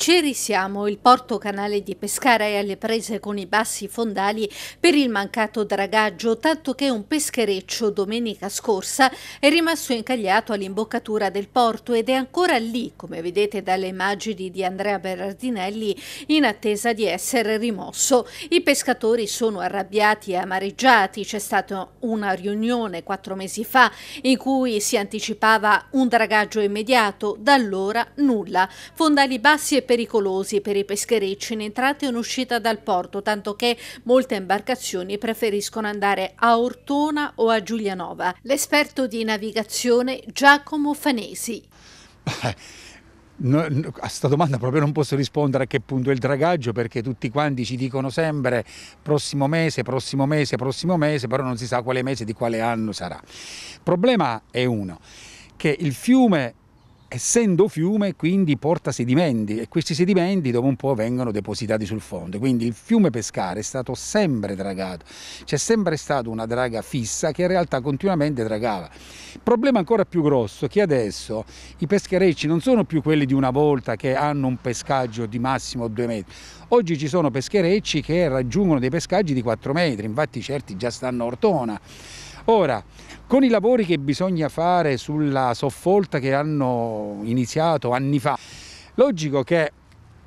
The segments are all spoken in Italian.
Ci risiamo, il porto canale di Pescara è alle prese con i bassi fondali per il mancato dragaggio, tanto che un peschereccio domenica scorsa è rimasto incagliato all'imboccatura del porto ed è ancora lì, come vedete dalle immagini di Andrea Berardinelli, in attesa di essere rimosso. I pescatori sono arrabbiati e amareggiati, c'è stata una riunione quattro mesi fa in cui si anticipava un dragaggio immediato, da allora nulla. Fondali bassi e pericolosi per i pescherecci in entrata e in uscita dal porto, tanto che molte imbarcazioni preferiscono andare a Ortona o a Giulianova. L'esperto di navigazione Giacomo Fanesi. No, a questa domanda proprio non posso rispondere a che punto è il dragaggio perché tutti quanti ci dicono sempre prossimo mese, prossimo mese, prossimo mese, però non si sa quale mese di quale anno sarà. Il problema è uno, che il fiume essendo fiume quindi porta sedimenti e questi sedimenti dopo un po' vengono depositati sul fondo, quindi il fiume Pescara è stato sempre dragato, c'è sempre stata una draga fissa che in realtà continuamente dragava. Il problema ancora più grosso è che adesso i pescherecci non sono più quelli di una volta che hanno un pescaggio di massimo due metri, oggi ci sono pescherecci che raggiungono dei pescaggi di 4 metri, infatti certi già stanno a Ortona. Ora, con i lavori che bisogna fare sulla soffolta che hanno iniziato anni fa, logico che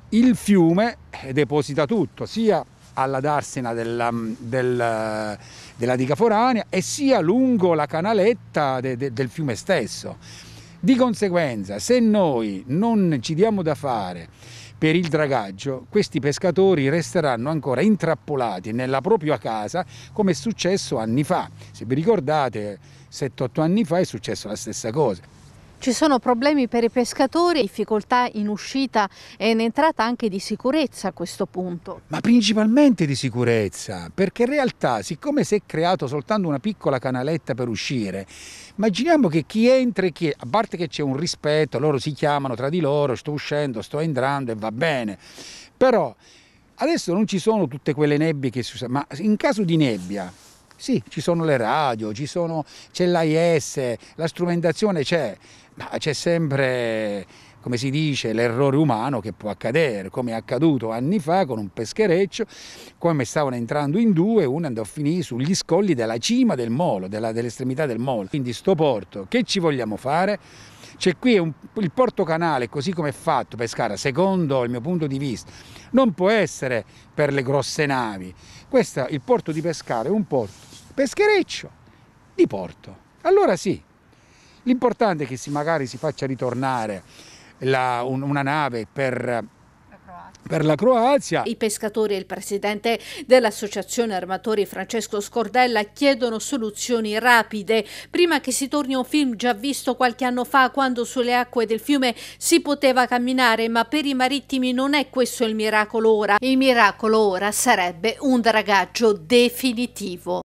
il fiume deposita tutto, sia alla darsena della, del, della diga foranea e sia lungo la canaletta de, de, del fiume stesso. Di conseguenza, se noi non ci diamo da fare per il dragaggio, questi pescatori resteranno ancora intrappolati nella propria casa come è successo anni fa. Se vi ricordate, 7-8 anni fa è successo la stessa cosa. Ci sono problemi per i pescatori, difficoltà in uscita e in entrata anche di sicurezza a questo punto. Ma principalmente di sicurezza, perché in realtà siccome si è creato soltanto una piccola canaletta per uscire, immaginiamo che chi entra e chi, a parte che c'è un rispetto, loro si chiamano tra di loro, sto uscendo, sto entrando e va bene, però adesso non ci sono tutte quelle nebbie che si usano, ma in caso di nebbia sì, ci sono le radio, c'è l'AIS, la strumentazione c'è, ma c'è sempre, come si dice, l'errore umano che può accadere, come è accaduto anni fa con un peschereccio, come stavano entrando in due, uno andò a finire sugli scogli della cima del molo, dell'estremità del molo. Quindi sto porto, che ci vogliamo fare? C'è qui un, il porto canale, così come è fatto Pescara, secondo il mio punto di vista, non può essere per le grosse navi. Questo, il porto di Pescara è un porto peschereccio di porto. Allora sì, l'importante è che si, magari si faccia ritornare la, un, una nave per per la Croazia. I pescatori e il presidente dell'Associazione Armatori Francesco Scordella chiedono soluzioni rapide prima che si torni a un film già visto qualche anno fa quando sulle acque del fiume si poteva camminare, ma per i marittimi non è questo il miracolo ora. Il miracolo ora sarebbe un dragaggio definitivo.